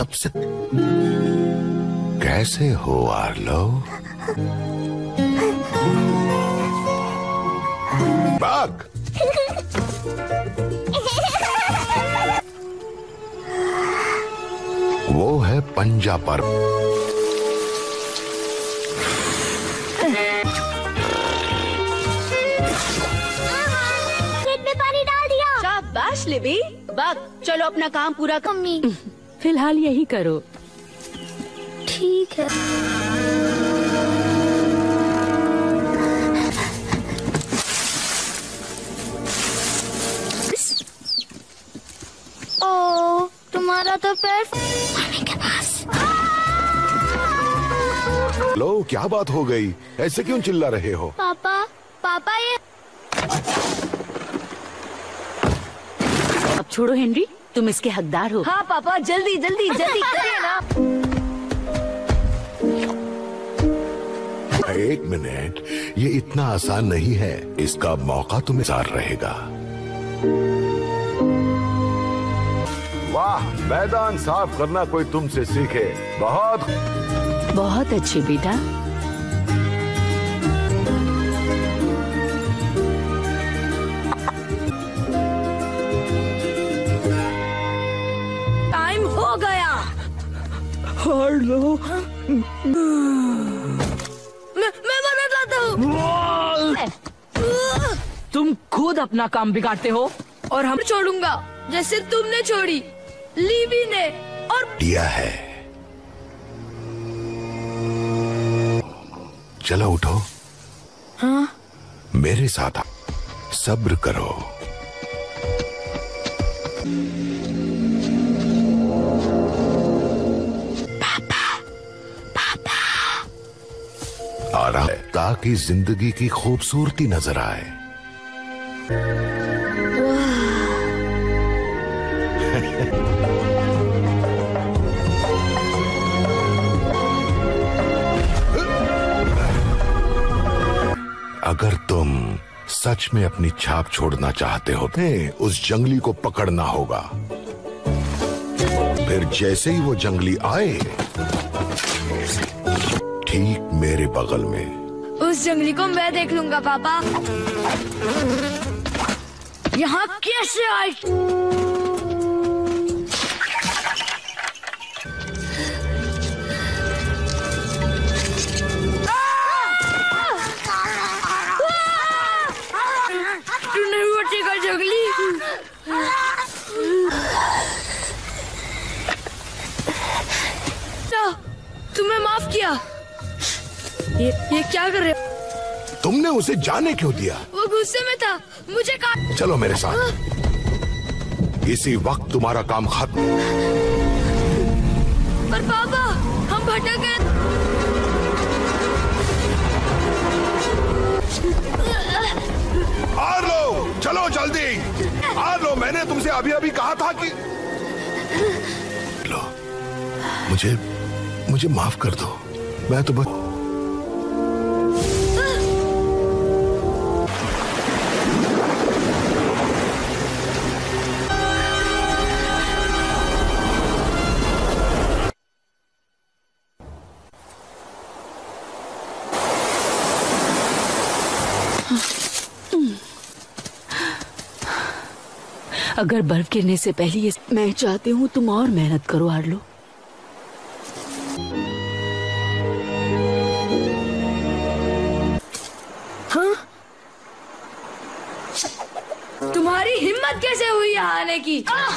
सबसे कैसे हो आर्लो? बाग वो है पंजा पर। खेत में पानी डाल दिया? शाबाश लिबी। बक चलो अपना काम पूरा कर। मम्मी। फ़िलहाल यही करो। ठीक है। ओ तुम्हारा तो पैर मम्मी के पास। लो क्या बात हो गई? ऐसे क्यों चिल्ला रहे हो? पापा पापा ये अब छोड़ो हेनरी। तुम इसके हकदार हो। हाँ पापा जल्दी जल्दी जल्दी करिए ना। एक मिनट ये इतना आसान नहीं है। इसका मौका तुम्हें सार रहेगा। वाह मैदान साफ़ करना कोई तुमसे सीखे। बहुत बहुत अच्छी बेटा। मैं मैं बना लाता हूँ। तुम खुद अपना काम बिगाड़ते हो और हम छोड़ूँगा जैसे तुमने छोड़ी लीवी ने और दिया है। चलो उठो। हाँ? मेरे साथ सब्र करो। आराम है, ताकि ज़िंदगी की खूबसूरती नज़र आए। अगर तुम सच में अपनी छाप छोड़ना चाहते हो तो उस जंगली को पकड़ना होगा। फिर जैसे ही वो जंगली आए ठीक मेरे बगल में। उस जंगली को मैं देख लूँगा, पापा। यहाँ कैसे आई? जंगली? तुम्हें माफ़ किया। ये ये क्या कर रहे हो? तुमने उसे जाने क्यों दिया? वो गुस्से में था। मुझे कहा चलो मेरे साथ। इसी वक्त तुम्हारा काम खत्म। पर पापा हम भटक गए। आ लो। चलो जल्दी। हार लो। मैंने तुमसे अभी अभी कहा था कि लो। मुझे मुझे माफ़ कर दो। मैं तो बस अगर बर्फ़ गिरने से पहले ये मैं चाहती हूँ तुम और मेहनत करो आर्लो। तुम्हारी हिम्मत कैसे हुई आने की? आ,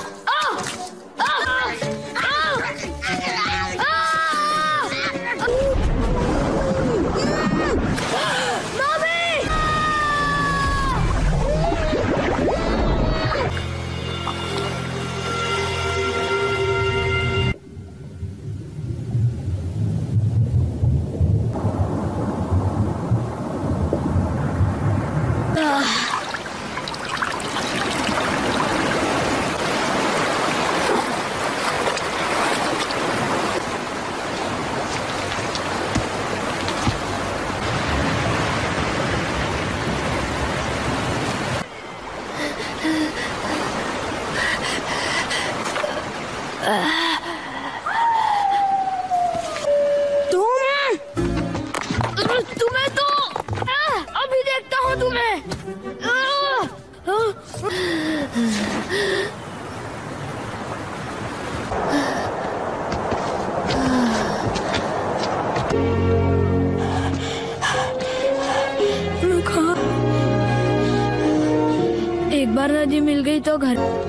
घर।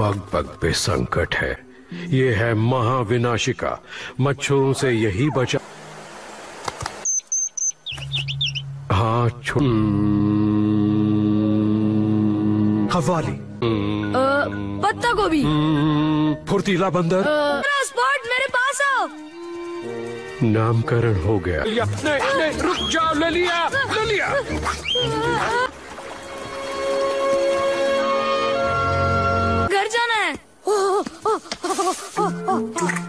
पग पग पे संकट है। ये है महाविनाशिका। मच्छरों से यही बचा। हाँ छो हवाली। पत्ता गोभी। हम्म, फुर्तीला बंदर। मेरा स्पॉट मेरे पास आओ। नामकरण हो गया। नहीं, नहीं, रुक जाओ ले लिया। स्पॉट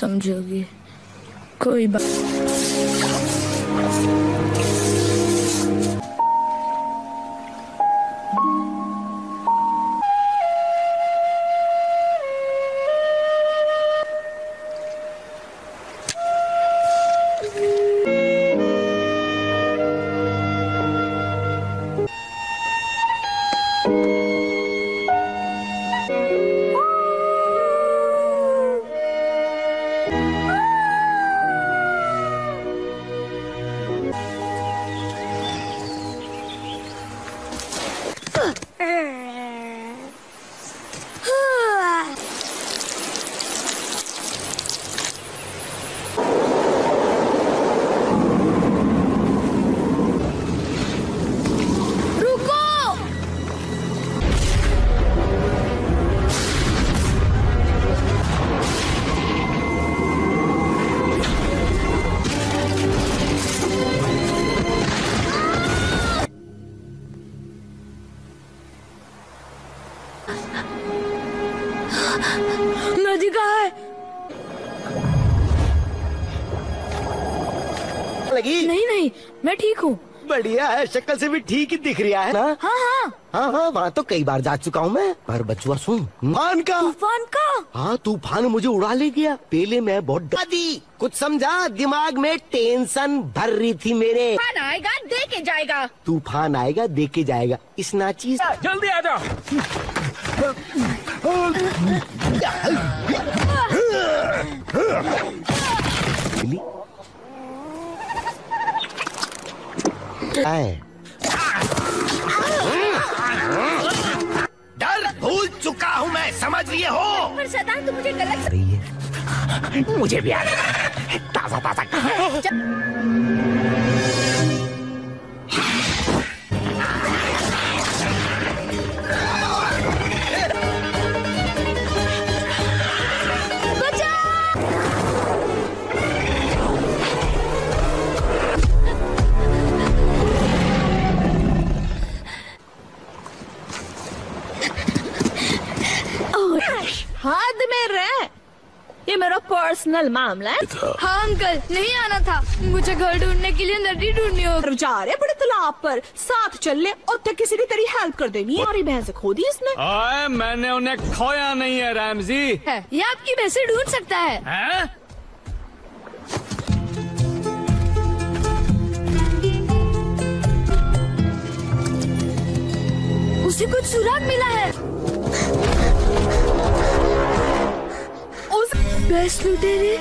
समझोगी। कोई बात शक्ल से भी ठीक ही दिख रहा है ना? हाँ हाँ। हाँ हाँ वहाँ तो कई बार जा चुका हूँ मैं। पर बचुआ सुन मान का। तूफ़ान का? हाँ तूफ़ान मुझे उड़ा ले गया। पहले मैं बहुत दादी कुछ समझा? दिमाग में टेंशन भर रही थी मेरे। तूफ़ान आएगा दे के जाएगा। तूफ़ान आएगा देके जाएगा। इस नाची जल्दी आ जाओ। डर भूल चुका हूँ मैं समझ लिए हो। पर शैतान तू मुझे गलत रही है। मुझे भी आ ताज़ा ताज़ा। हाथ में रह। ये मेरा पर्सनल मामला है। हाँ अंकल नहीं आना था। मुझे घर ढूँढने के लिए नदी ढूंढनी हो जा रहे बड़े तालाब पर। साथ चल ले और तक किसी ने तेरी हेल्प कर देनी है। हमारी बहन से खो दी इसने। आए मैंने उन्हें खोया नहीं है रैमजी। है ये आपकी भैंसे ढूंढ सकता है। हैं? उसे कुछ सुराग मिला है। उस बेस्ट लुटेरे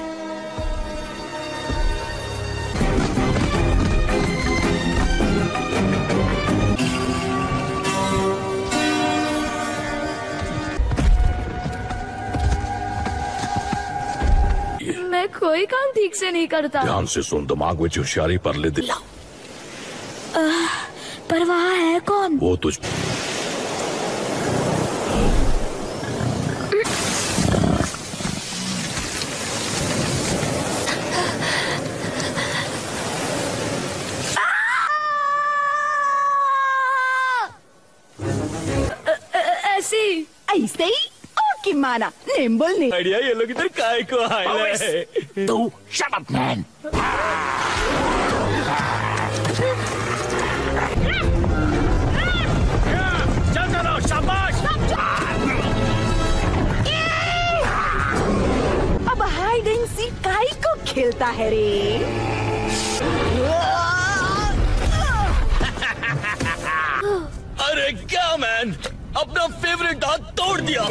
मैं कोई काम ठीक से नहीं करता। ध्यान से सुन दिमाग में होशियारी पर ले दे। पर वहाँ है कौन? वो तुझ माना निम्बल ने बढ़िया ये लोग इधर काय को आए हैं? तू शट अप मैन चल चलो शाबाश। अब हाइड एंड सी काई को खेलता है रे। अरे क्या मैन अपना फेवरेट दांत तोड़ दिया।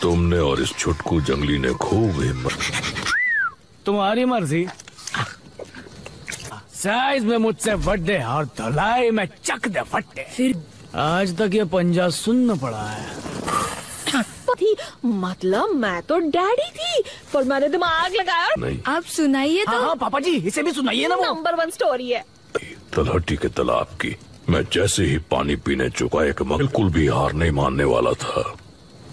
तुमने और इस छुटकू जंगली ने खूब हिम्मत। तुम्हारी मर्ज़ी। साइज़ में मुझसे बड्डे और धुलाई में चक दे फट्टे। फिर आज तक ये पंजा सुनना पड़ा है। थी। मतलब मैं तो डैडी थी पर मैंने दिमाग लगाया। नहीं। आप सुनाइए हाँ तो। हाँ पापा जी इसे भी सुनाइए ना नंबर वन स्टोरी है। तलहटी के तालाब की मैं जैसे ही पानी पीने चुका एक मगर बिल्कुल भी हार नहीं मानने वाला था।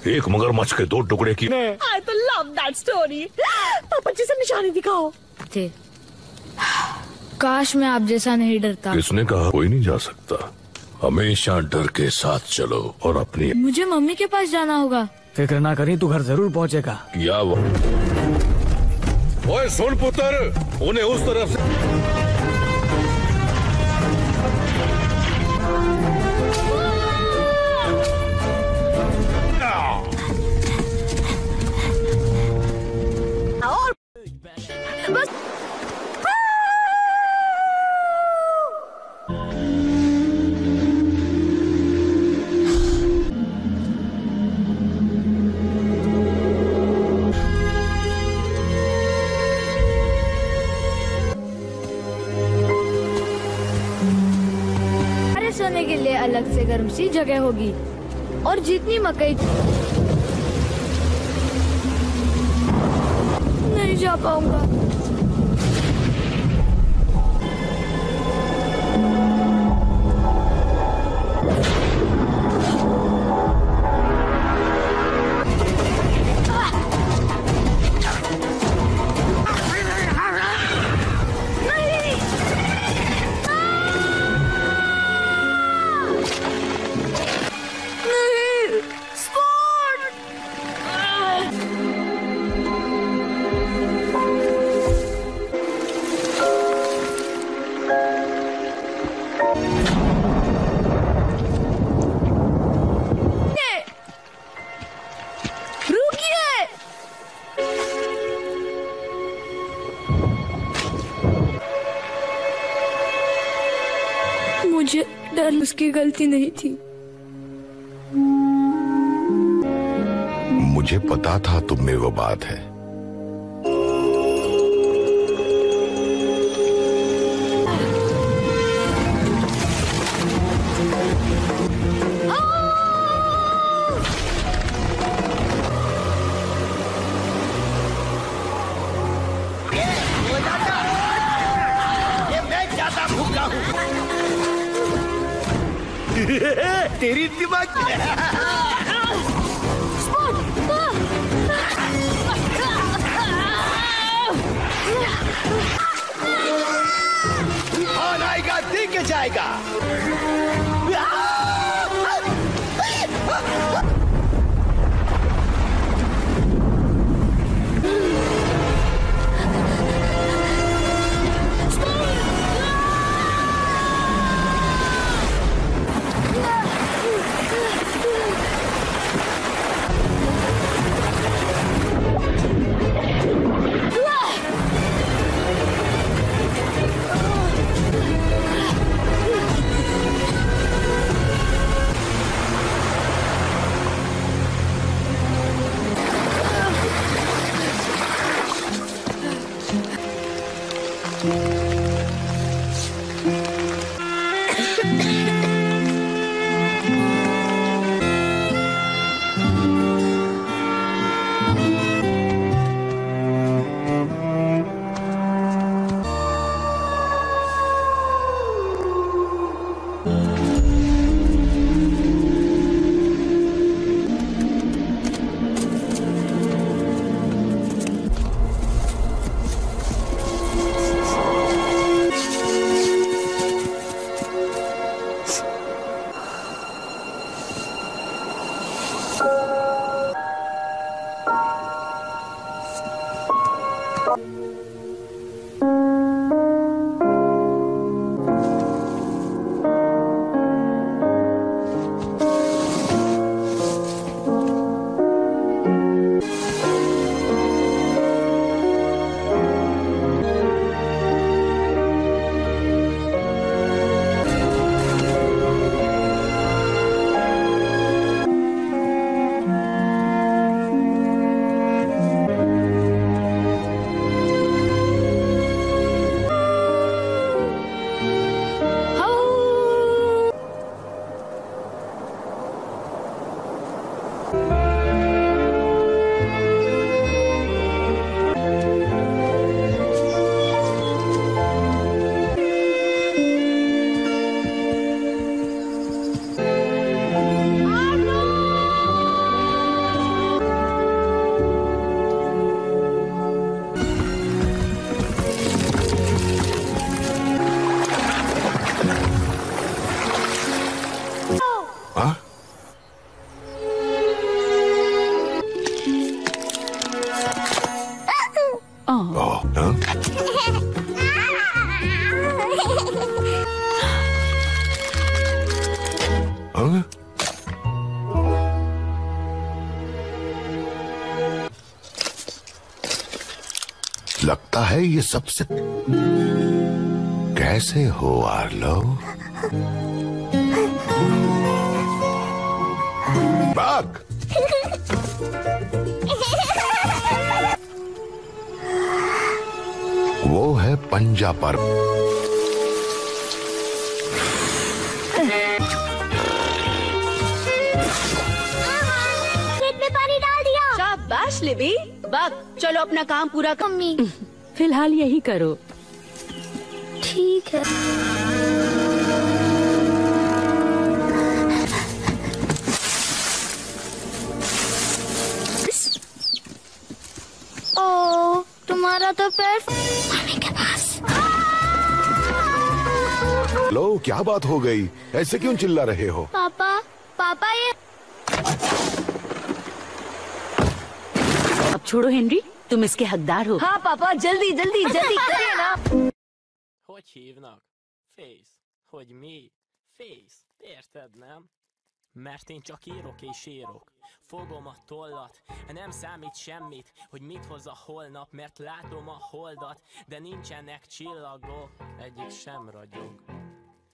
एक मगरमच्छ के दो टुकड़े की आई तो लव दैट स्टोरी पापा जी से निशानी दिखाओ। थे काश मैं आप जैसा नहीं डरता। किसने कहा? कोई नहीं जा सकता। हमेशा डर के साथ चलो और अपनी मुझे मम्मी के पास जाना होगा। फ़िक्र ना करी तू घर ज़रूर पहुंचेगा। या वो? ओए सुन पुत्र उन्हें उस तरफ़ से बस अलग से गर्म सी जगह होगी। और जितनी मकई नहीं जा पाऊँगा। पता था तुम में वो बात है। ये सबसे कैसे हो आर्लो? बाग वो है पंजा पर। खेत में पानी डाल दिया। शाबाश लिबी। बक चलो अपना काम पूरा कर। मम्मी। फ़िलहाल यही करो। ठीक है। ओ तुम्हारा तो पैर मम्मी के पास। लो क्या बात हो गई? ऐसे क्यों चिल्ला रहे हो? पापा पापा ये अब छोड़ो हेनरी। तुम इसके हकदार हो हाँ पापा जल्दी जल्दी जल्दी करिए ना Hogy hívnak? Face. Hogy mi? Face. Érted, nem? Mert én csak írok és írok. Fogom a tollat, nem számít semmit, hogy mit hoz a holnap, mert látom a holdat, de nincsenek csillagok, egyik sem ragyog.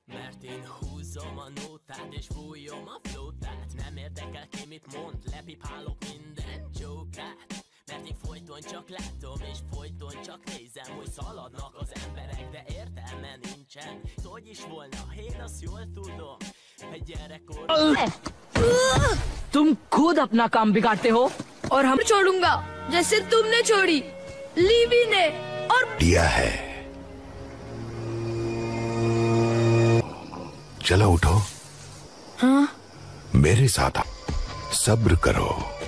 Mert én húzom Húzzom a nótát és fújjom a flótát Nem érdekel ki mit mond, lepipálok minden csókát Mert én folyton csak látom és folyton csak nézem Hogy szaladnak az emberek, de értelme nincsen Hogy is volna, én azt jól tudom Egy gyerekkor तुम खुद अपना काम बिगाड़ते हो और हम छोड़ूँगा जैसे तुमने छोड़ी लीवी ने और दिया है चलो उठो हाँ? मेरे साथ सब्र करो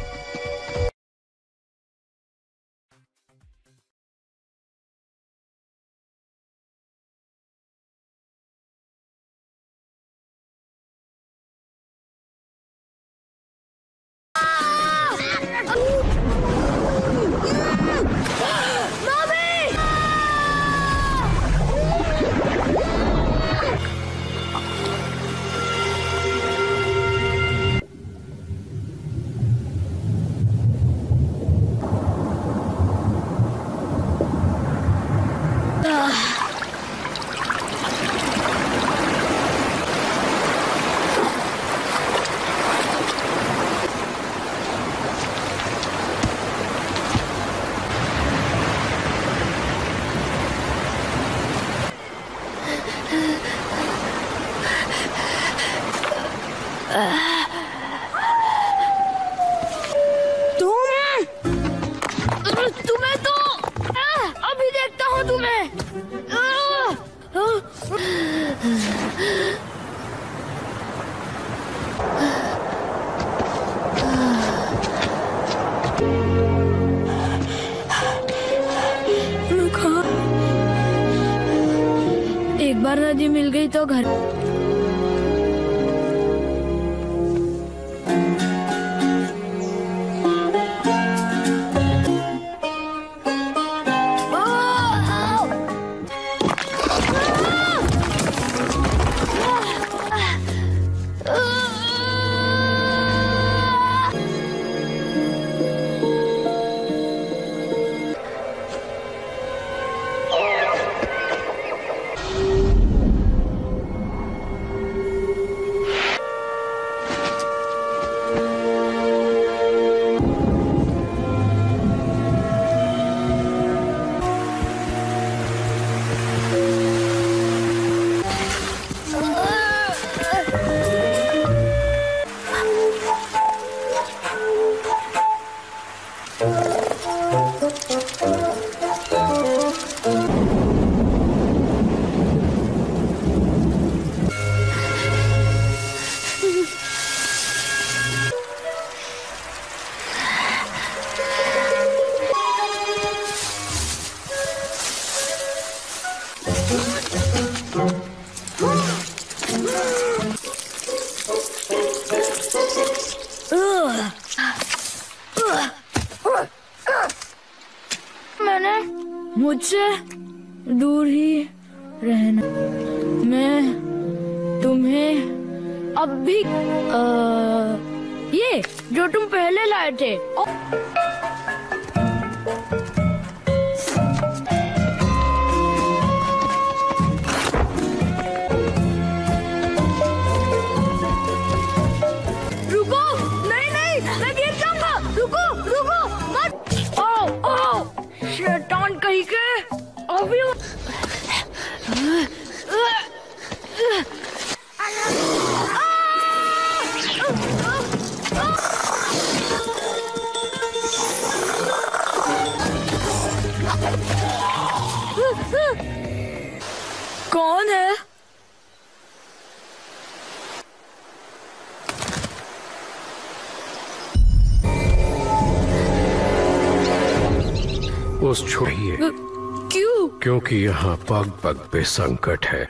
पग पग पे संकट है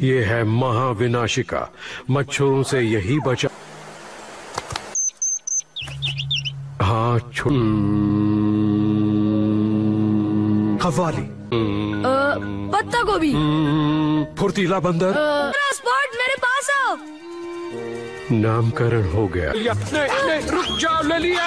ये है महाविनाशिका मच्छरों से यही बचा हाँ छु कव्वाली पत्ता गोभी फुर्तीला बंदर मेरा स्पॉट मेरे पास आओ नामकरण हो गया नहीं नहीं रुक जाओ ले लिया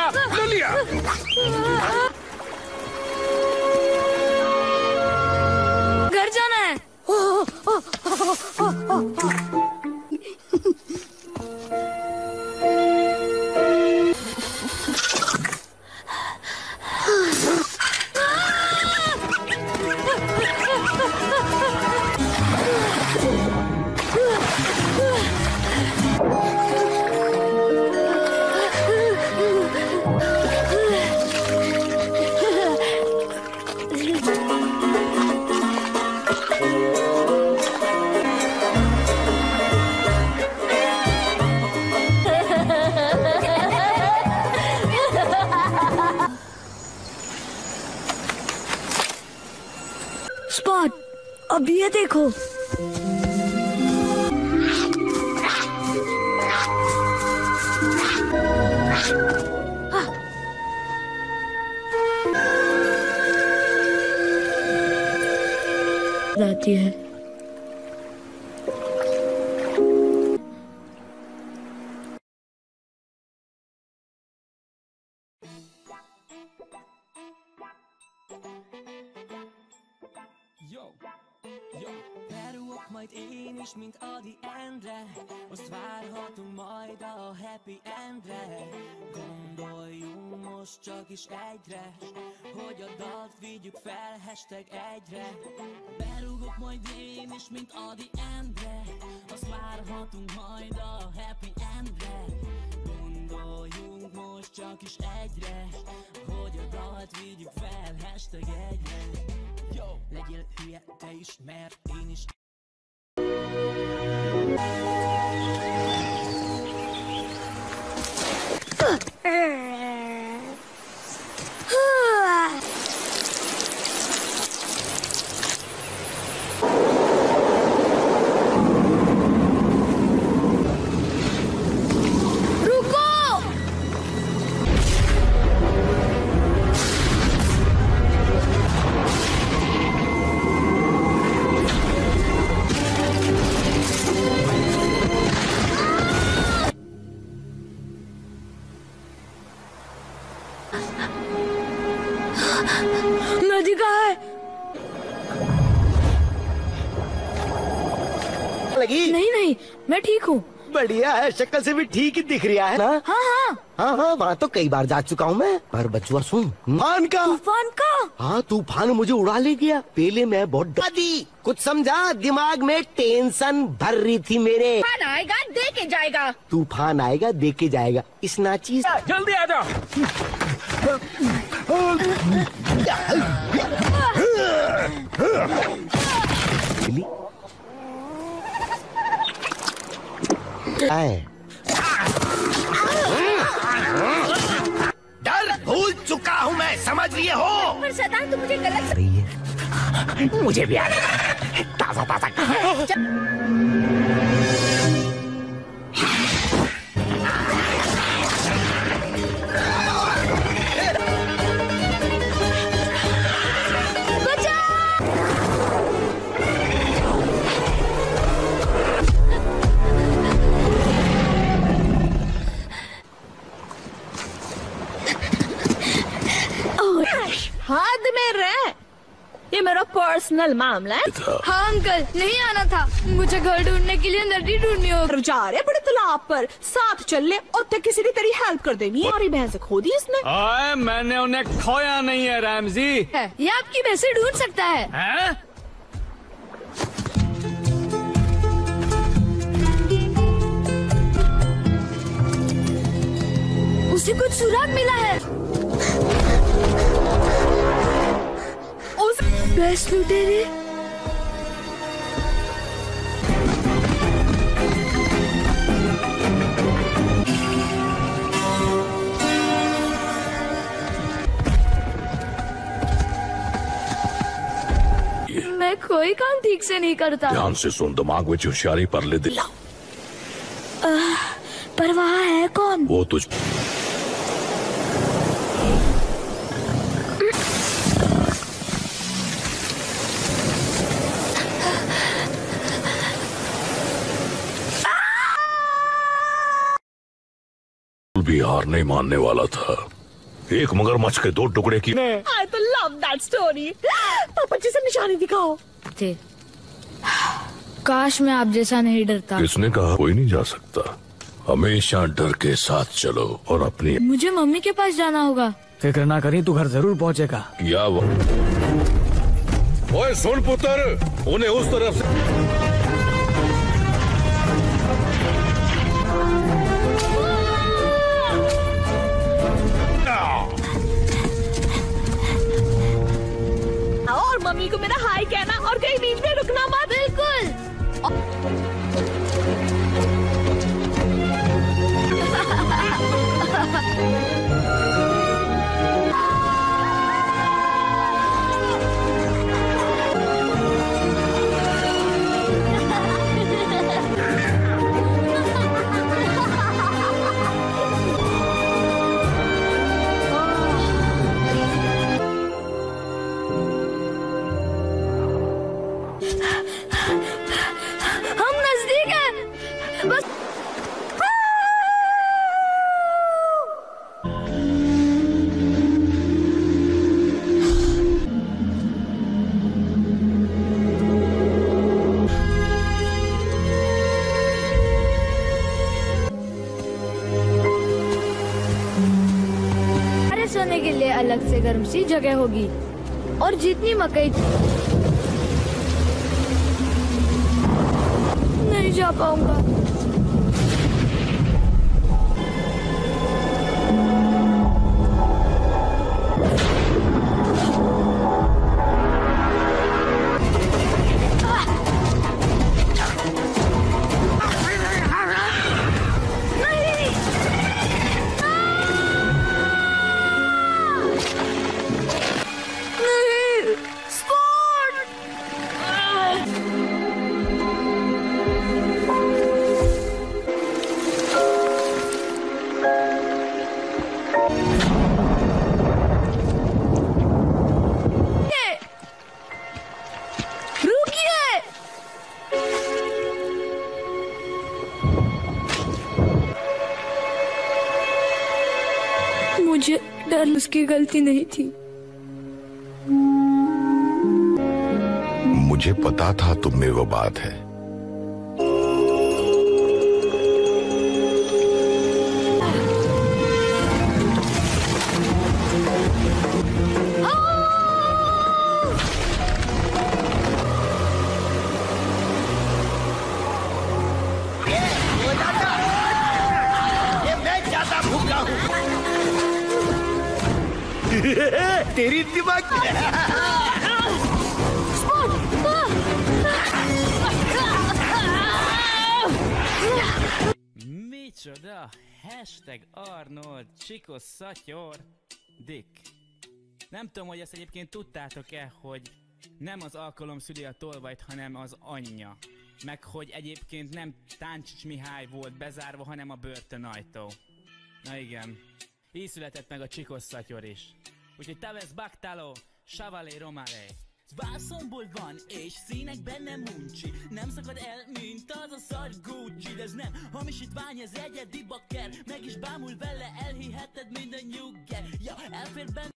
is egyre Hogy a dalt vigyük fel, hashtag egyre. Berúgok majd én is, mint Adi Endre. Azt várhatunk majd a happy endre. Gondoljunk most csak is egyre Hogy a dalt vigyük fel, hashtag egyre. Yo, legyél hülye te is, mert én is रुको है शक्ल से भी ठीक ही दिख रहा है ना? हाँ हाँ। हाँ हाँ वहाँ तो कई बार जा चुका हूँ मैं। पर बचुआ सुन मान का। तूफ़ान का? हाँ तूफ़ान मुझे उड़ा ले गया। पहले मैं बहुत दादी कुछ समझा? दिमाग में टेंशन भर रही थी मेरे। तूफ़ान आएगा दे के जाएगा। तूफ़ान आएगा देके जाएगा। इस नाची जल्दी आ जाओ। डर भूल चुका हूँ मैं समझ लिए हो। पर शैतान तो मुझे गलत रही है मुझे भी आ रहा ताज़ा ताज़ा। में रह ये मेरा पर्सनल मामला है। हाँ अंकल नहीं आना था। मुझे घर ढूँढने के लिए नदी ढूंढनी होगी। जा रहे बड़े तालाब पर। साथ चल ले और ते किसी ने तेरी हेल्प कर देनी। है हमारी भैंस खो दी इसने आए मैंने उन्हें खोया नहीं है रैमजी। है ये आपकी भैंसे ढूंढ सकता है। हैं? उसे कुछ सुराग मिला है। भैंस लुटेरे मैं कोई काम ठीक से नहीं करता। ध्यान से सुन दिमाग में होशियारी पर ले दे। पर वहाँ है कौन? वो तुझ भी हार नहीं मानने वाला था। एक मगरमच्छ के दो टुकड़े की आई तो लव दैट स्टोरी पापा जी से निशानी दिखाओ। काश मैं आप जैसा नहीं डरता। किसने कहा कोई नहीं जा सकता। हमेशा डर के साथ चलो और अपनी मुझे मम्मी के पास जाना होगा। फ़िक्र ना करी तू घर ज़रूर पहुंचेगा। किया वो ओए सुन पुत्र उन्हें उस तरफ़ से मम्मी को मेरा हाई कहना और कहीं बीच में रुकना मत। बिल्कुल। हम अलग से गर्म सी जगह होगी। और जितनी मकई थी नहीं जा पाऊँगा। उसकी गलती नहीं थी। मुझे पता था तुम में वो बात है। Csikos Szatyor, Dick. Nem tudom, hogy ezt egyébként tudtátok-e, hogy nem az alkalom szüli a tolvajt, hanem az anyja. Meg hogy egyébként nem Táncsics Mihály volt bezárva, hanem a börtönajtó. Na igen. Így született meg a Csikos Szatyor is. Úgyhogy Tevez Baktáló, Savalé Romare. Vászomból van, és színek benne muncsi Nem szakad el, mint az a szar Gucci De ez nem hamisítvány, ez egyedi bakker Meg is bámul vele, elhiheted minden nyugger Ja, elfér benne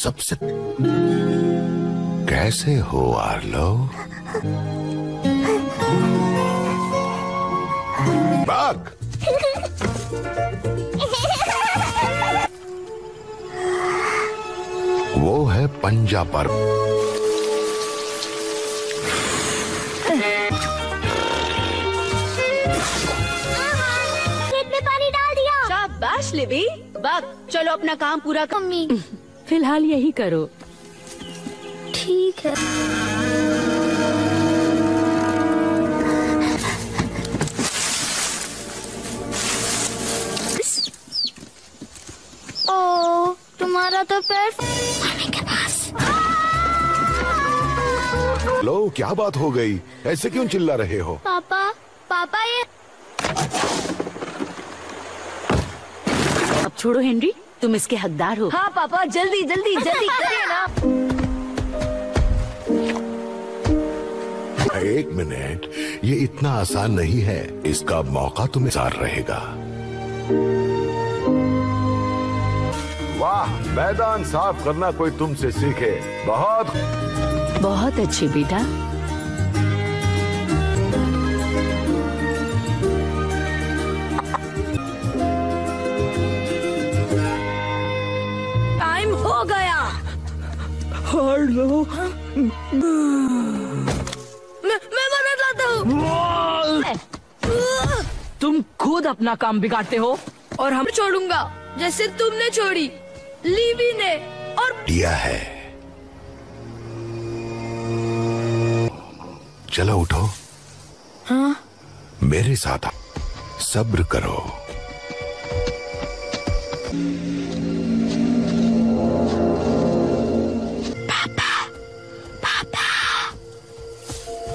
सबसे कैसे हो Arlo? बाग वो है पंजा पर। खेत में पानी डाल दिया। शाबाश लिबी। बाप चलो अपना काम पूरा कर। मम्मी। फ़िलहाल यही करो। ठीक है। ओ तुम्हारा तो पैर के पास। लो क्या बात हो गई? ऐसे क्यों चिल्ला रहे हो? पापा पापा ये अब छोड़ो हेनरी। तुम इसके हकदार हो। हाँ पापा जल्दी जल्दी जल्दी करिए ना। एक मिनट ये इतना आसान नहीं है। इसका मौका तुम्हें सार रहेगा। वाह मैदान साफ़ करना कोई तुमसे सीखे। बहुत बहुत अच्छे बेटा। हेलो मैं मैं मना चाहता हूँ। तुम खुद अपना काम बिगाड़ते हो और हम छोड़ूँगा जैसे तुमने छोड़ी लीवी ने और दिया है। चलो उठो। हाँ? मेरे साथ सब्र करो।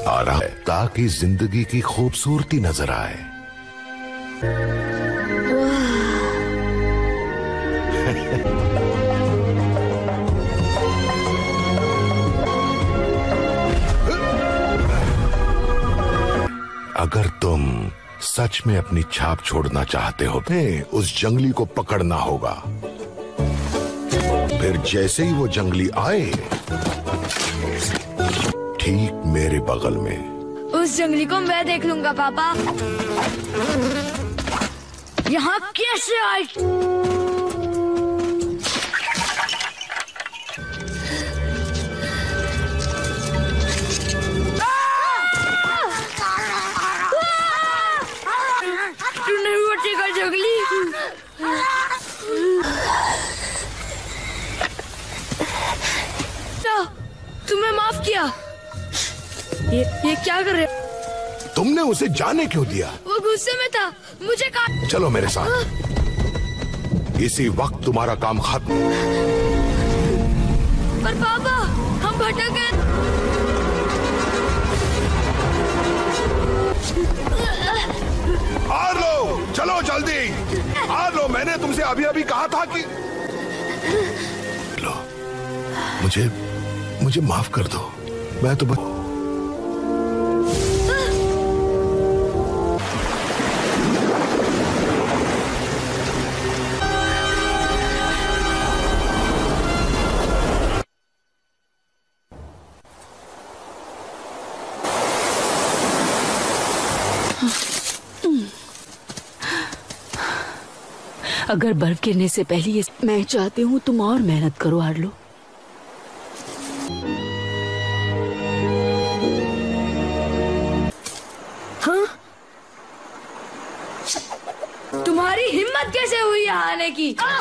आराम है ताकि ज़िंदगी की खूबसूरती नज़र आए। अगर तुम सच में अपनी छाप छोड़ना चाहते हो तो उस जंगली को पकड़ना होगा। फिर जैसे ही वो जंगली आए ठीक मेरे बगल में। उस जंगली को मैं देख लूँगा, पापा। यहाँ कैसे बचेगा जंगली? तुम्हें माफ़ किया। ये ये क्या कर रहे तुमने उसे जाने क्यों दिया? वो गुस्से में था। मुझे कहा चलो मेरे साथ। इसी वक्त तुम्हारा काम खत्म। पर पापा हम भटक गए। आर्लो चलो जल्दी। हार लो मैंने तुमसे अभी अभी कहा था कि लो मुझे मुझे माफ़ कर दो। मैं तो अगर बर्फ़ गिरने से पहले ये मैं चाहती हूँ तुम और मेहनत करो आर्लो हाँ? तुम्हारी हिम्मत कैसे हुई यहाँ आने की? आ,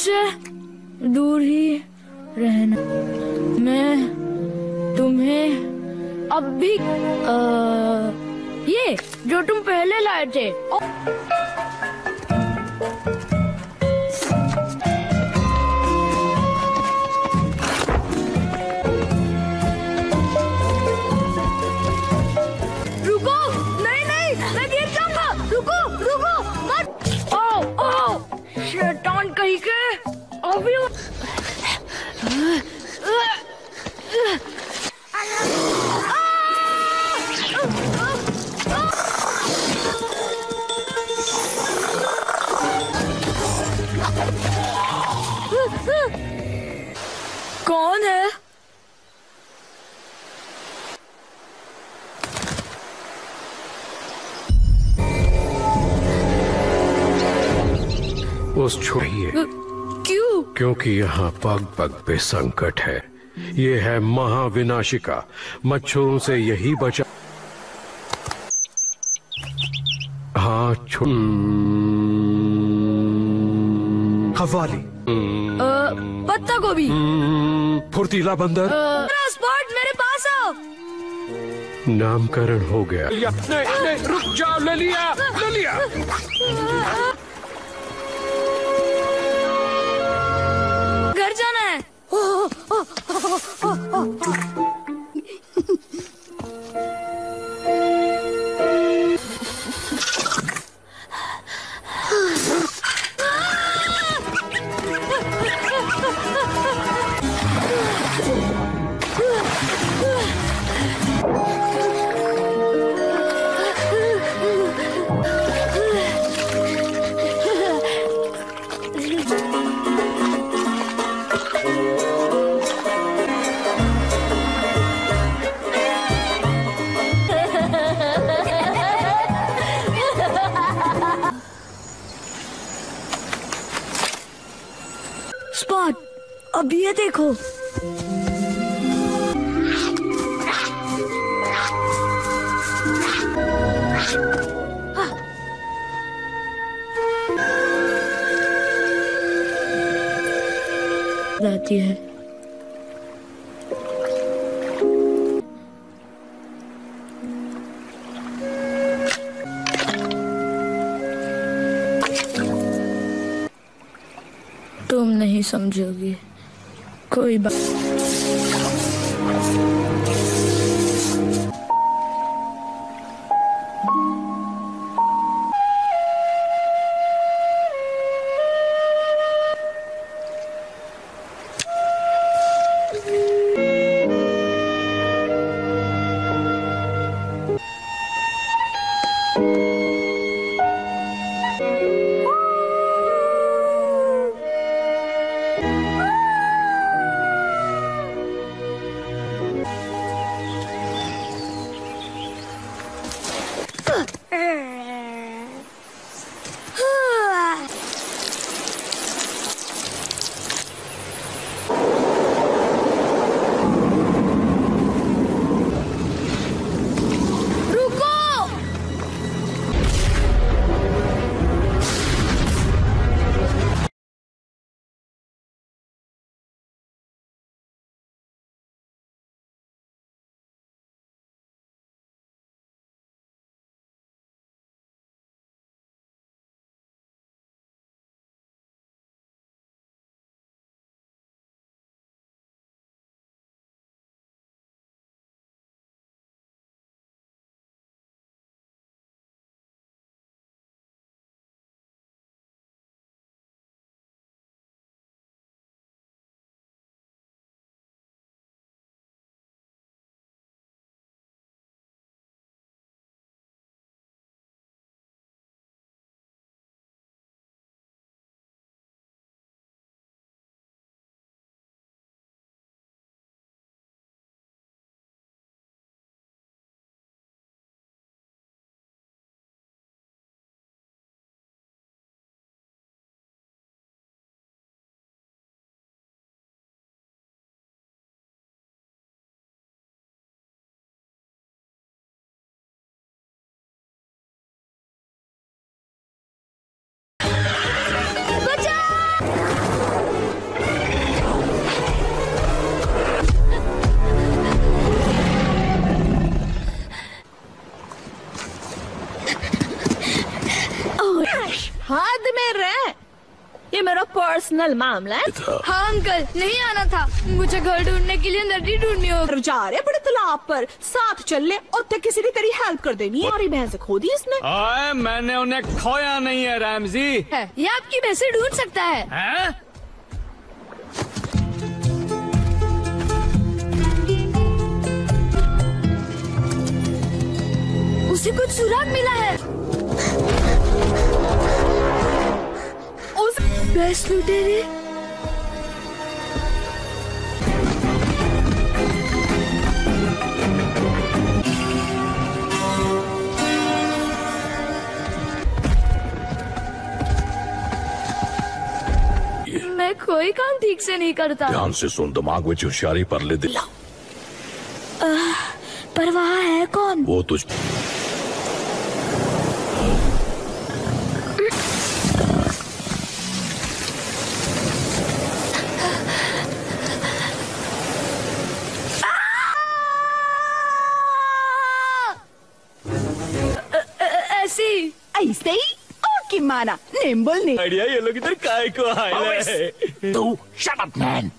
मुझसे दूर ही रहना। मैं तुम्हें अब भी आ, ये जो तुम पहले लाए थे अभी कौन है? उस छोड़िए क्यों क्योंकि यहाँ पग पग पे संकट है ये है महाविनाशिका मच्छरों से यही बचा हाँ छो अ, पत्ता गोभी फुर्तीला बंदर स्पॉट मेरे पास आओ नामकरण हो गया नहीं नहीं रुक जाओ ले लिया जाना है स्पॉट देखो। जाती है। तुम नहीं समझोगे। कोई बात पर्सनल मामला है हाँ अंकल नहीं आना था। मुझे घर ढूँढने के लिए नदी ढूंढनी होगी। जा रहे बड़े तालाब पर। साथ चल ले और ते किसी ने तेरी हेल्प कर देनी है। हमारी भैंस खो दी इसने आए मैंने उन्हें खोया नहीं है रैमजी। है ये आपकी भैंसे ढूंढ सकता है। हैं? उसे कुछ सुराग मिला है। भैंस लुटेरे मैं कोई काम ठीक से नहीं करता। ध्यान से सुन दिमाग में होशियारी पर ले दिला आह, पर वहाँ है कौन? वो तुझ ऐसी ऐसे ही? ओके माना निम्बल ने आइडिया ये लोग इधर काय को आए हैं? तू शट अप मैन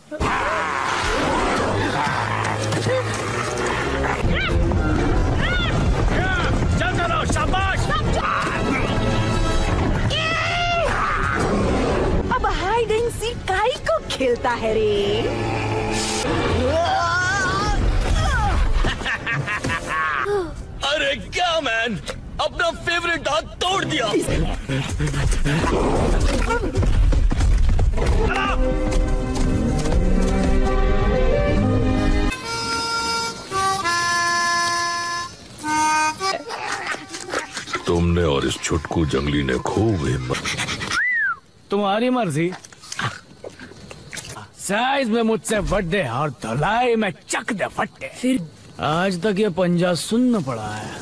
चल चलो शाबाश। अब हाइड एंड सीक काई को खेलता है रे। अरे क्या मैन अपना फेवरेट दांत तोड़ दिया। तुमने और इस छुटकू जंगली ने खूब हिम्मत। तुम्हारी मर्ज़ी। साइज़ में मुझसे बड्डे और धुलाई में चक दे फट्टे। फिर आज तक ये पंजा सुनना पड़ा है।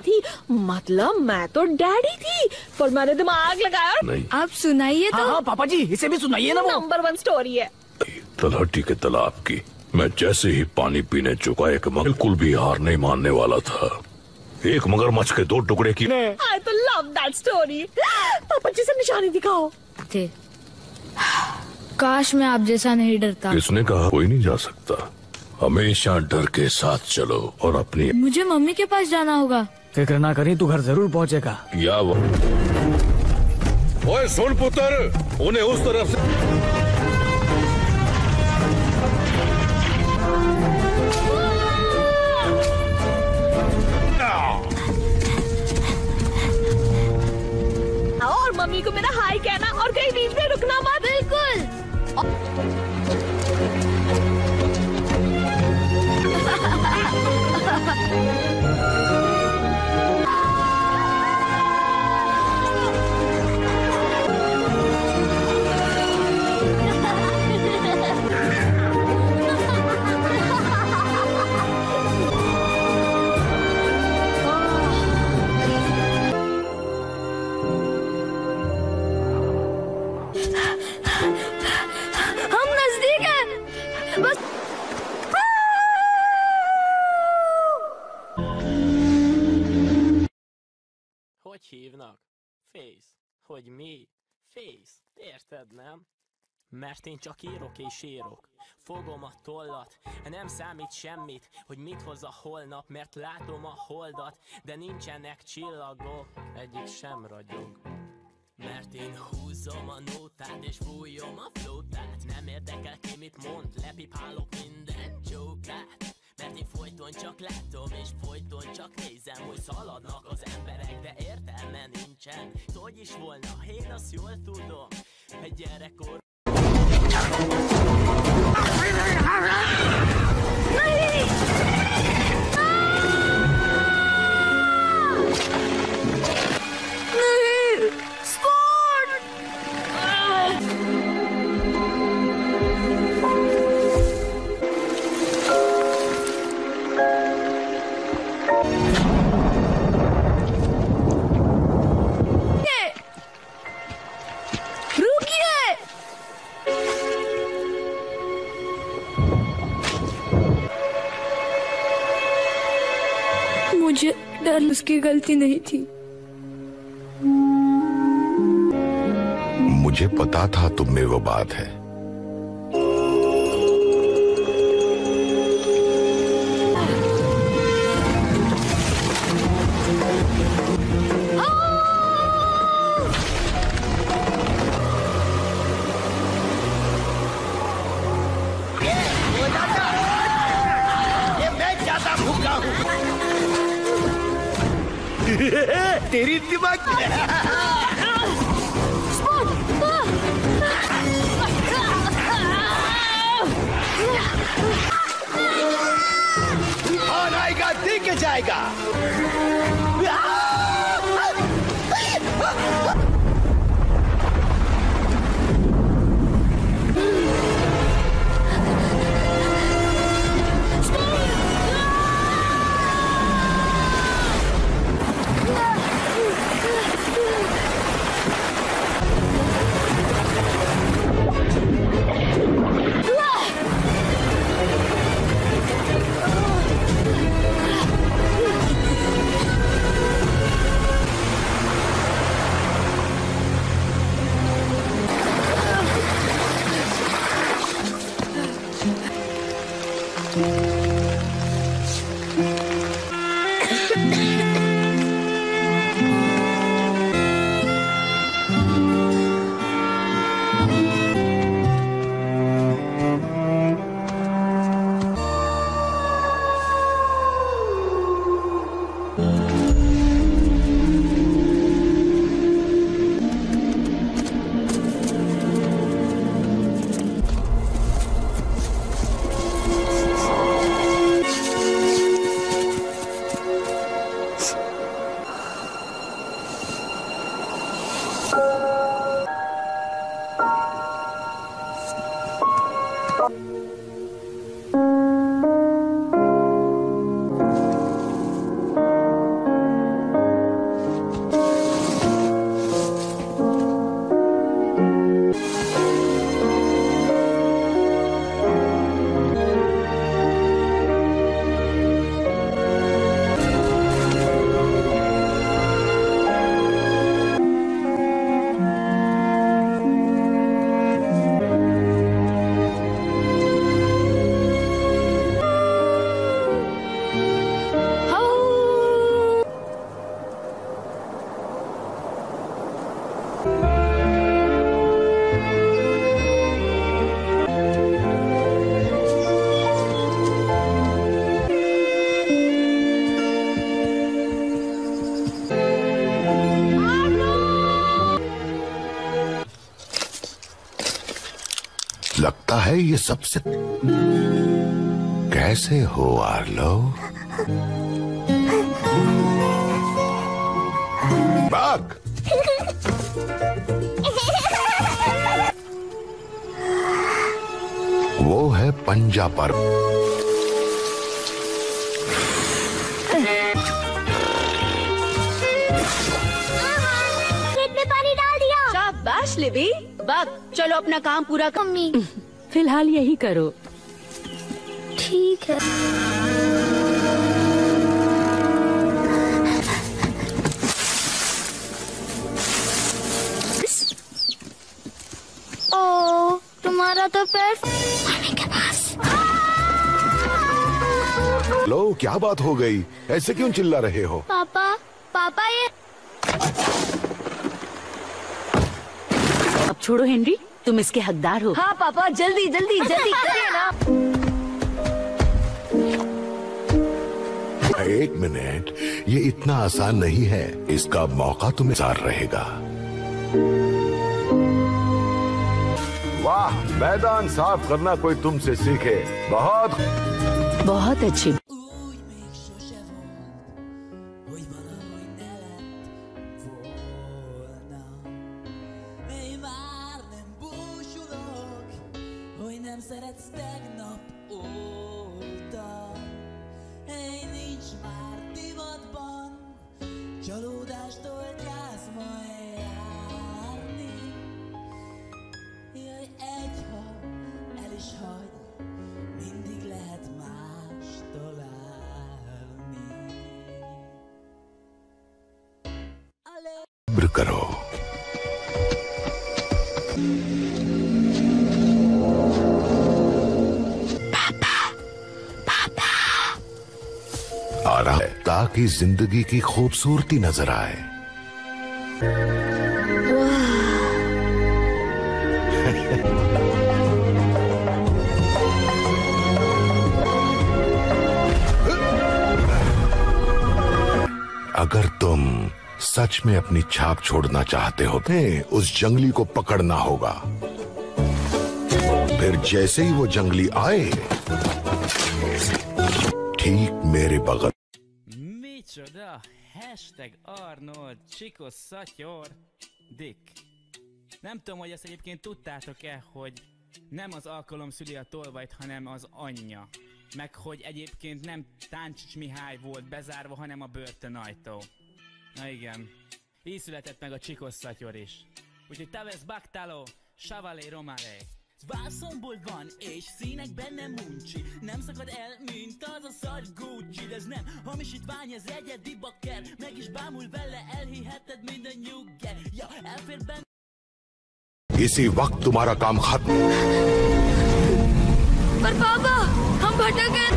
थी। मतलब मैं तो डैडी थी। पर मैंने दिमाग लगाया। नहीं। आप सुनाइए तो। हाँ हाँ पापा जी इसे भी सुनाइए ना नंबर वन स्टोरी है। तलहटी के तालाब की। मैं जैसे ही पानी पीने चुका एक बिल्कुल भी हार नहीं मानने वाला था। एक मगरमच्छ के दो टुकड़े की आई तो लव दैट स्टोरी पापा जी से निशानी दिखाओ। थे काश मैं आप जैसा नहीं डरता। किसने कहा कोई नहीं जा सकता। हमेशा डर के साथ चलो और अपनी मुझे मम्मी के पास जाना होगा। फ़िक्र ना करी तू घर ज़रूर पहुंचेगा। या वो? ओए सुन पुत्र उन्हें उस तरफ़ से और मम्मी को मेरा हाय कहना और कहीं बीच में रुकना मत। बिल्कुल। हम hívnak? Face. Hogy mi? Face. Érted, nem? Mert én csak írok és írok. Fogom a tollat, nem számít semmit, hogy mit hoz a holnap, mert látom a holdat, de nincsenek csillagok, egyik sem ragyog. Mert én húzom a nótát és fújom a flótát Nem érdekel ki mit mond, lepipálok minden csókát Mert én folyton csak látom és folyton csak nézem Hogy szaladnak az emberek, de értelme nincsen. Hogy is volna, én azt jól tudom Egy gyerekkor नहीं पर उसकी गलती नहीं थी। मुझे पता था तुम में वो बात है। तेरी दिमाग तूफ़ान आएगा? देख जाएगा। सबसे कैसे हो आर्लो? बाग वो है पंजा पर खेत में पानी डाल दिया। शाबाश लिबी। बक चलो अपना काम पूरा कर। मम्मी। फ़िलहाल यही करो। ठीक है। ओ तुम्हारा तो पैर पानी के पास। लो क्या बात हो गई? ऐसे क्यों चिल्ला रहे हो? पापा पापा ये अब छोड़ो हेनरी। तुम इसके हकदार हो। हाँ पापा जल्दी जल्दी जल्दी करिए ना। एक मिनट ये इतना आसान नहीं है। इसका मौका तुम्हें सार रहेगा। वाह मैदान साफ़ करना कोई तुमसे सीखे। बहुत बहुत अच्छी। ताकि ज़िंदगी की खूबसूरती नज़र आए। अगर तुम सच में अपनी छाप छोड़ना चाहते होते उस जंगली को पकड़ना होगा। फिर जैसे ही वो जंगली आए, ठीक मेरे बगल Micsoda! Hashtag Arnold Csikos Szatyor Dick. Nem tudom, hogy ezt egyébként tudtátok-e, hogy nem az alkalom szüli a tolvajt, hanem az anyja. Meg hogy egyébként nem Táncsics Mihály volt bezárva, hanem a börtönajtó. Na igen. Így született meg a Csikos Szatyor is. Úgyhogy Tavesz Baktalo, Savalé Romare. Vászomból van, és színekben nem uncsi Nem szakad el, mint az a szar Gucci De ez nem hamisítvány, ez egyedi bakker Meg is bámul vele, elhiheted minden nyugger Ja, elfér benne इसी वक्त तुम्हारा काम खत्म पर पापा हम भटक गए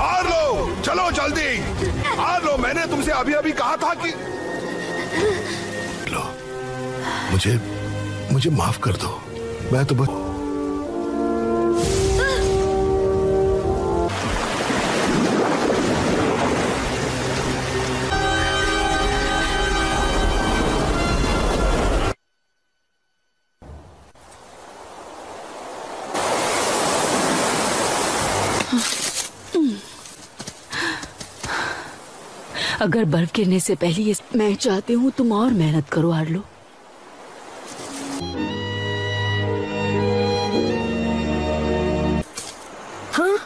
हार लो चलो जल्दी हार लो मैंने तुमसे अभी अभी कहा था कि लो मुझे मुझे माफ़ कर दो। मैं तो बस अगर बर्फ़ गिरने से पहले ये मैं चाहती हूँ तुम और मेहनत करो आर्लो। हाँ?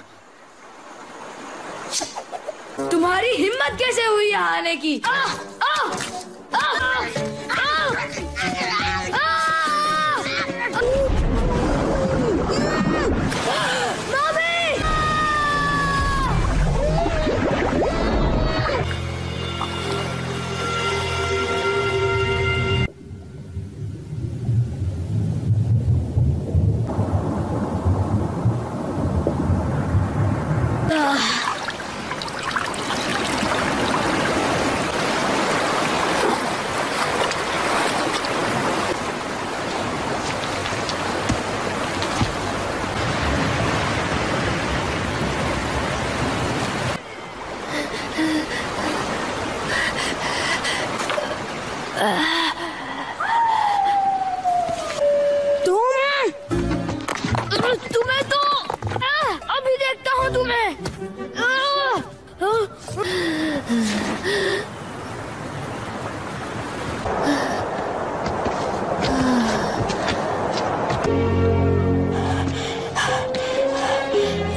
तुम्हारी हिम्मत कैसे हुई आने की? आ,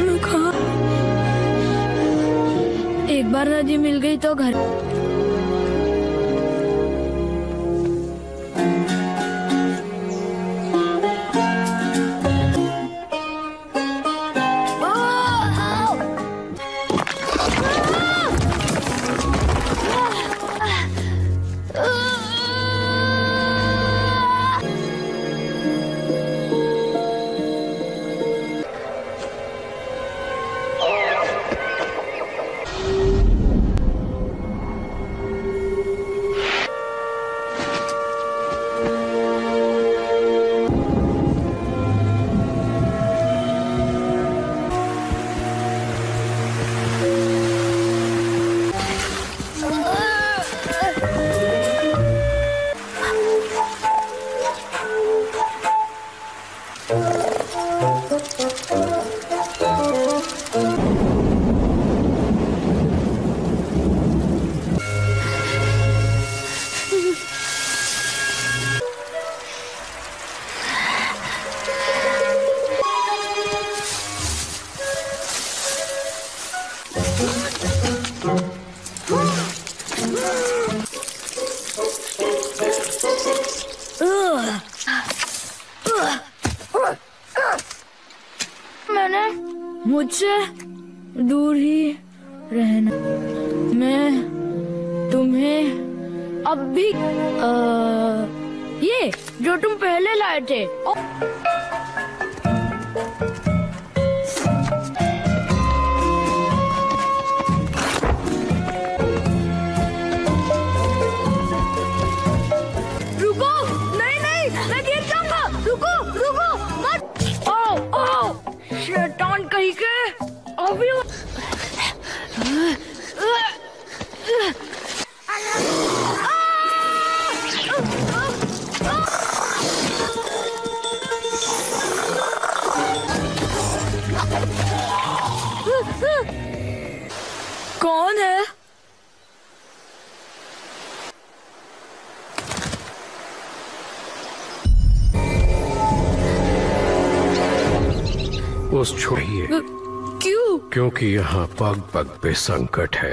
रुको। एक बार राज़ी मिल गई तो घर क्योंकि यहाँ पग पग पे संकट है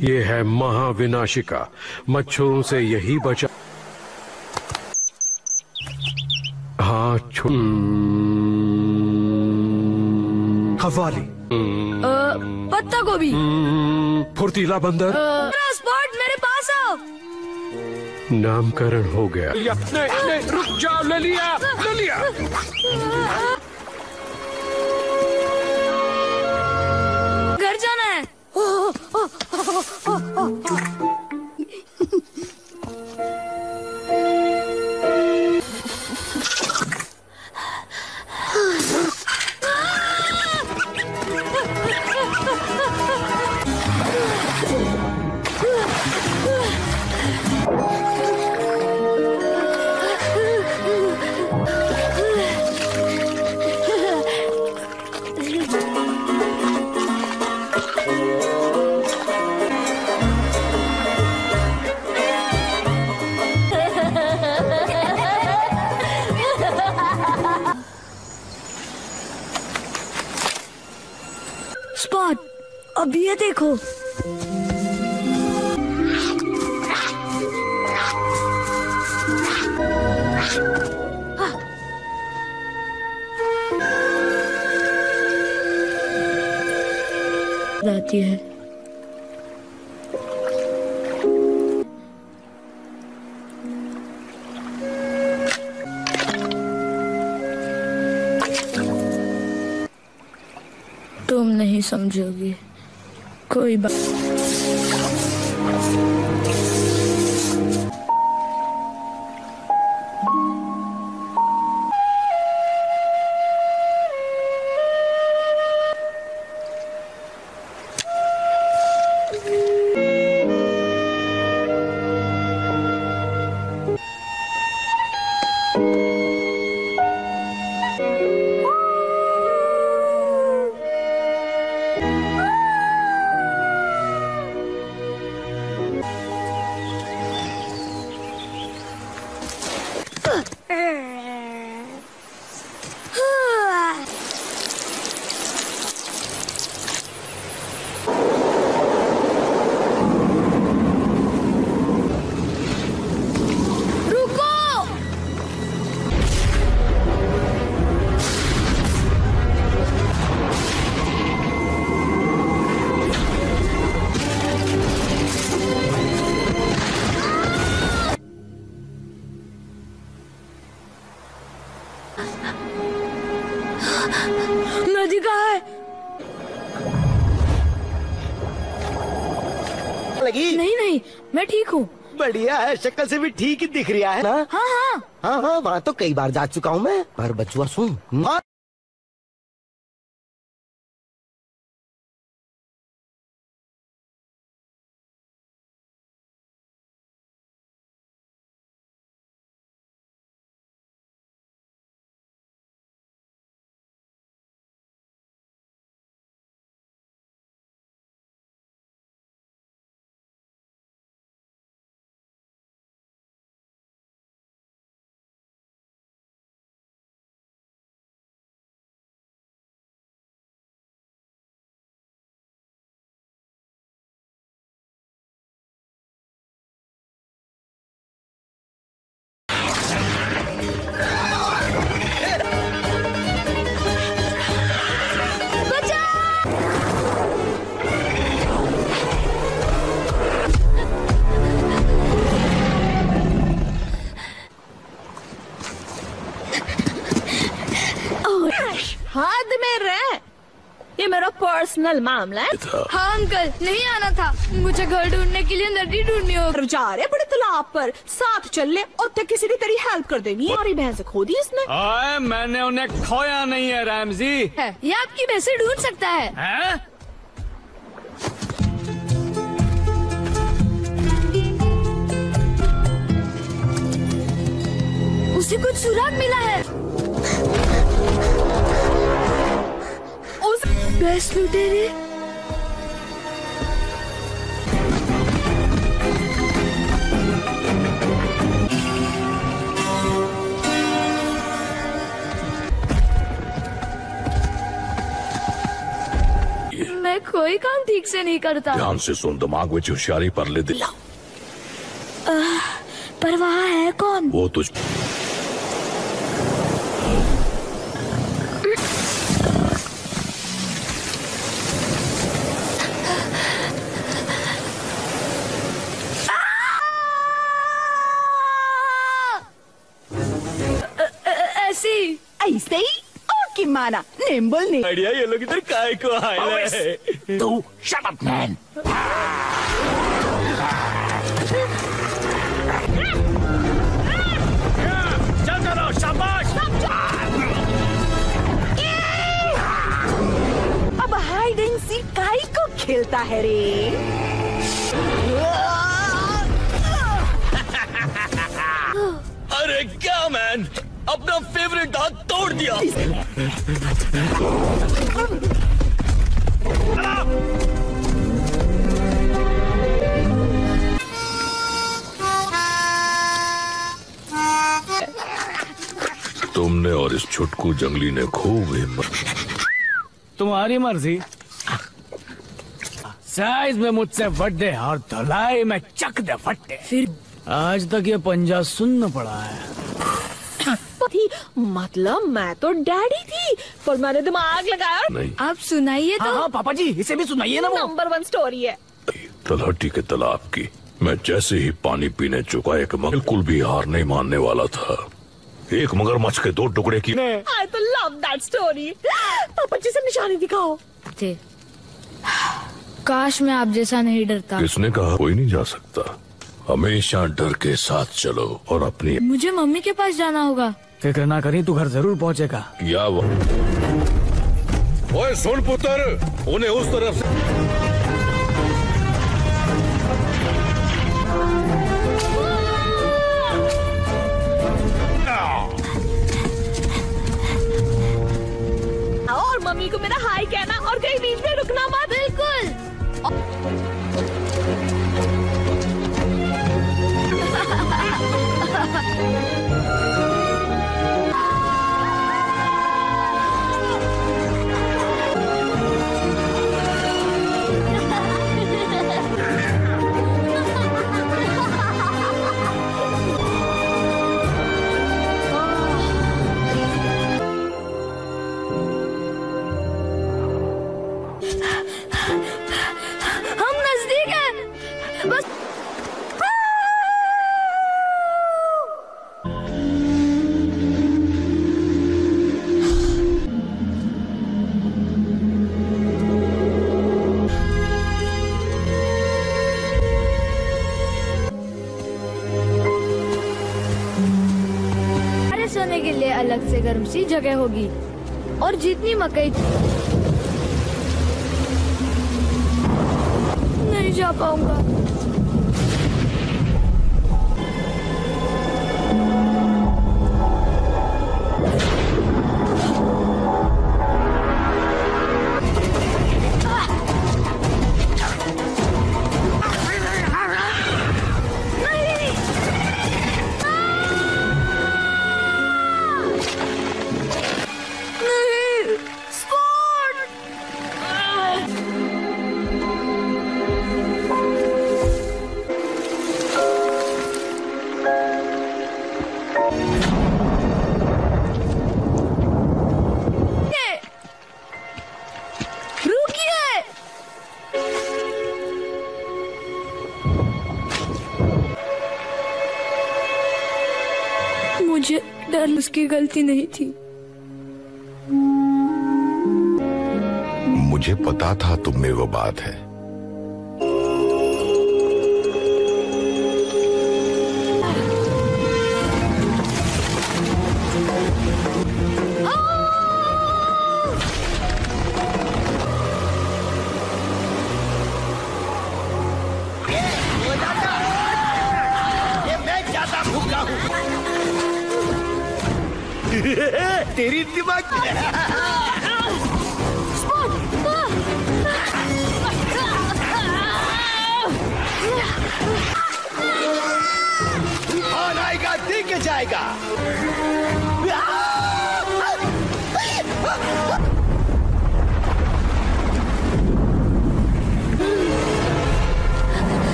ये है महाविनाशिका मच्छरों से यही बचा हाँ छो अ, पत्ता गोभी फुर्तीला बंदर स्पॉट मेरे पास आओ नामकरण हो गया नहीं नहीं रुक जाओ ले लिया है स्पॉट समझोगे। कोई बात लगी? नहीं नहीं मैं ठीक हूँ। बढ़िया है शक्ल से भी ठीक ही दिख रहा है ना? हाँ हाँ। हाँ हाँ वहाँ तो कई बार जा चुका हूँ मैं। पर बचुआ सुन पर्सनल मामला है। हाँ अंकल नहीं आना था। मुझे घर ढूँढने के लिए नदी ढूंढनी होगी। जा रहे बड़े तालाब पर। साथ चल ले और ते किसी भी तेरी हेल्प कर देनी। हमारी भैंस खो दी इसने। आए मैंने उन्हें खोया नहीं है रैमजी। है ये आपकी भैंसे ढूंढ सकता है। हैं? उसे कुछ सुराग मिला है। उस बेस्ट लुटेरे कोई काम ठीक से नहीं करता। ध्यान से सुन दिमाग में होशियारी पर ले दे। आह, पर वहाँ है कौन? वो तुझ ऐसी ही? ओके माना निम्बल ने आइडिया ये लोग इधर काय को आए हैं? तू शट अप मैन चल चलो शाबाश। अब हाइड एंड सीक काई को खेलता है रे? अरे क्या मैन अपना फेवरेट दांत तोड़ दिया। तुमने और इस छुटकू जंगली ने खूब हिम्मत। तुम्हारी मर्ज़ी। साइज़ में मुझसे बड्डे और धुलाई में चक दे फट्टे। फिर आज तक ये पंजा सुनना पड़ा है। थी। मतलब मैं तो डैडी थी। पर मैंने दिमाग लगाया आप सुनाइए तो। हाँ हाँ पापा जी इसे भी सुनाइए ना नंबर वन स्टोरी है। तलहटी के तालाब की। मैं जैसे ही पानी पीने चुका एक बिल्कुल भी हार नहीं मानने वाला था। एक मगरमच्छ के दो टुकड़े की आई तो लव दैट स्टोरी पापा जी से निशानी दिखाओ। थे काश मैं आप जैसा नहीं डरता। किसने कहा? कोई नहीं जा सकता। हमेशा डर के साथ चलो और अपनी मुझे मम्मी के पास जाना होगा। फ़िक्र ना करी तू घर ज़रूर पहुंचेगा। क्या वो? ओए सुन पुत्र उन्हें उस तरफ़ से और मम्मी को मेरा हाय कहना और कहीं बीच में रुकना मत। बिल्कुल। हम अलग से गर्म सी जगह होगी। और जितनी मकई नहीं जा पाऊँगा। गलती नहीं थी। मुझे पता था तुम में वो बात है।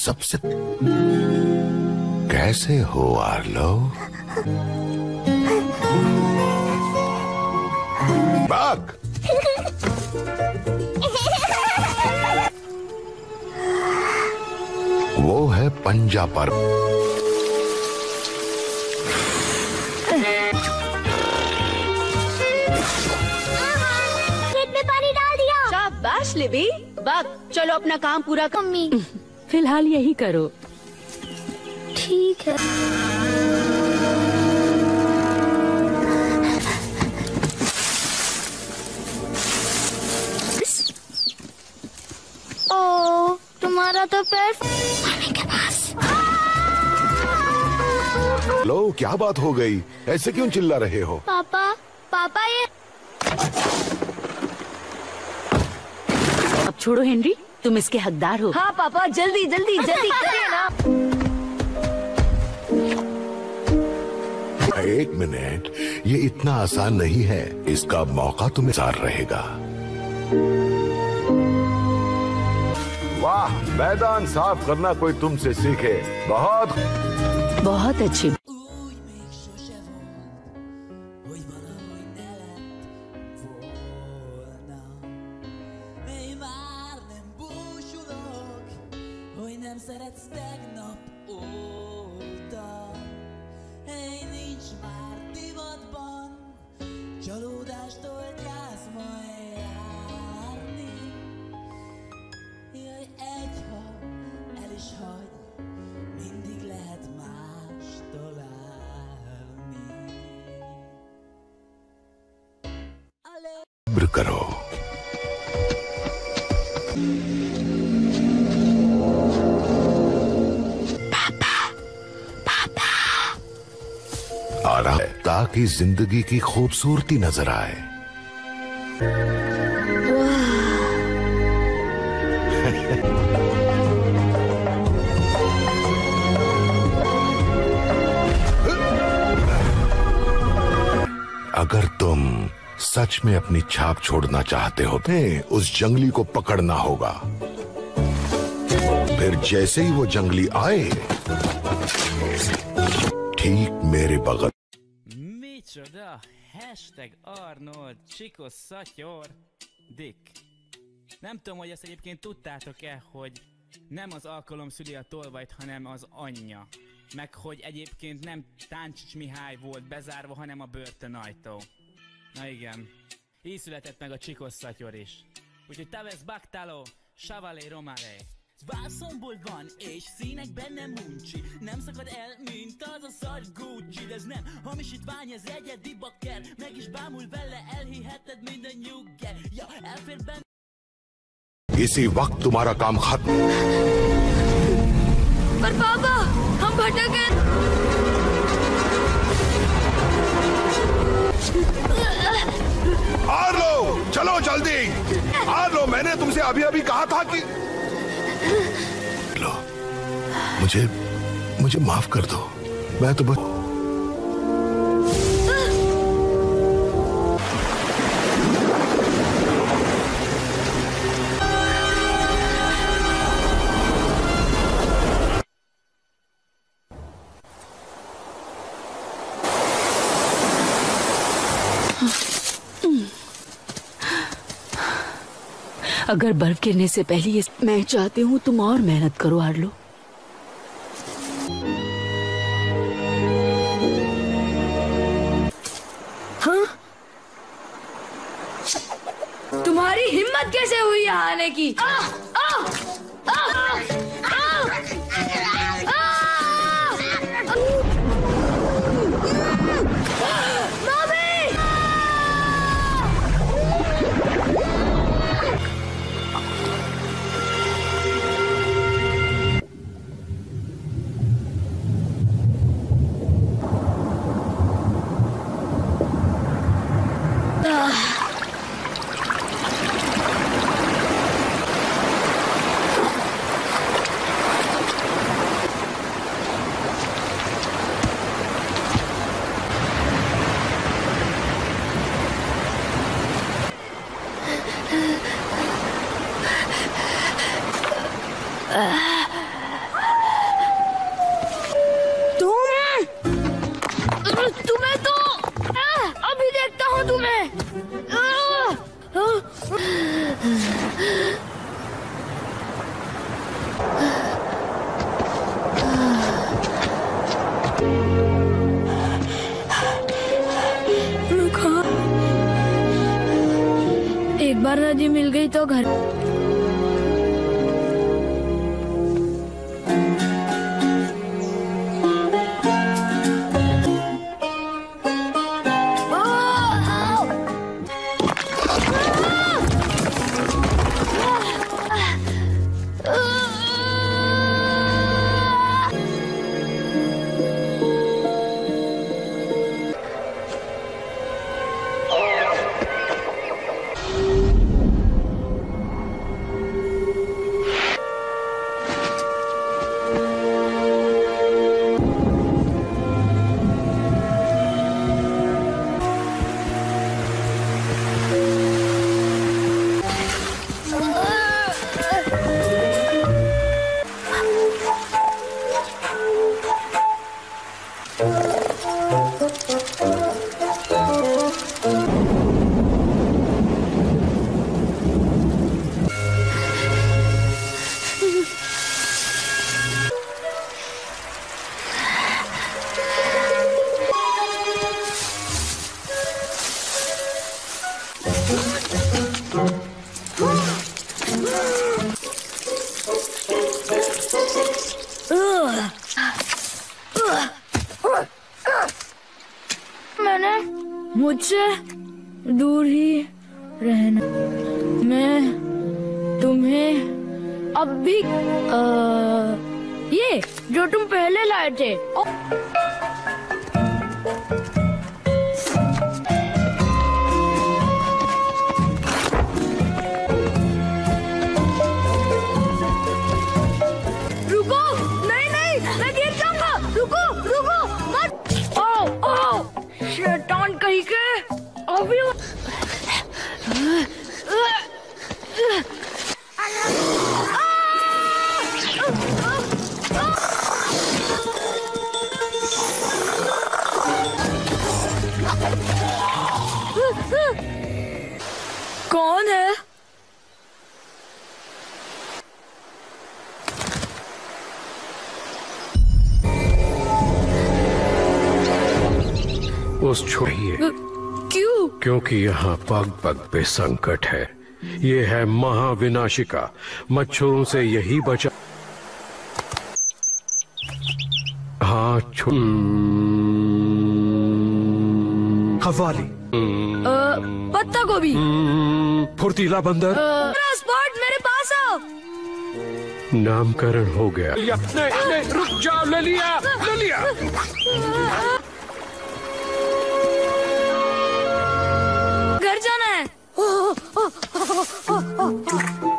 सबसे कैसे हो आर्लो? बाग वो है पंजा पर। प्लेट में पानी डाल दिया। शाबाश लिबी। बक चलो अपना काम पूरा कर। मम्मी। फ़िलहाल यही करो। ठीक है। ओ तुम्हारा तो पैर के पास। लो क्या बात हो गई? ऐसे क्यों चिल्ला रहे हो? पापा पापा ये अब छोड़ो हेनरी। तुम इसके हकदार हो। हाँ पापा जल्दी जल्दी जल्दी करिए ना। एक मिनट ये इतना आसान नहीं है। इसका मौका तुम्हें सार रहेगा। वाह मैदान साफ़ करना कोई तुमसे सीखे। बहुत बहुत अच्छी csalódástól gyász majd ताकि ज़िंदगी की खूबसूरती नज़र आए। अगर तुम सच में अपनी छाप छोड़ना चाहते हो तो उस जंगली को पकड़ना होगा। फिर जैसे ही वो जंगली आए, ठीक मेरे बगल Csikos Szatyor, Dick. Nem tudom, hogy ezt egyébként tudtátok-e, hogy nem az alkalom szüli a tolvajt, hanem az anyja. Meg hogy egyébként nem Táncsics Mihály volt bezárva, hanem a börtönajtó. Na igen, így született meg a Csikos Szatyor is. Úgyhogy Tavesz Baktalo, Savalé Romare, Vászomból van, és színekben nem uncsi Nem szakad el, mint az a szar Gucci De ez nem hamisítvány, ez egyedi bakker Meg is bámul vele, elhiheted minden nyugger Ja, elfér benne इसी वक्त तुम्हारा काम खत्म पर पापा हम भटक गए हार लो चलो जल्दी हार लो मैंने तुमसे अभी अभी कहा था कि लो मुझे मुझे माफ़ कर दो। मैं तो बस अगर बर्फ़ गिरने से पहले ये मैं चाहती हूँ तुम और मेहनत करो आर्लो। हाँ? तुम्हारी हिम्मत कैसे हुई आने की? आ, आ, आ, आ, पग पग पे संकट है ये है महाविनाशिका मच्छरों से यही बचा हाँ छु हवाली पत्ता गोभी फुर्तीला बंदर ट्रांसपोर्ट मेरे पास आओ नामकरण हो गया नहीं, नहीं, रुक जाओ ललिया ललिया ले लिया घर जाना है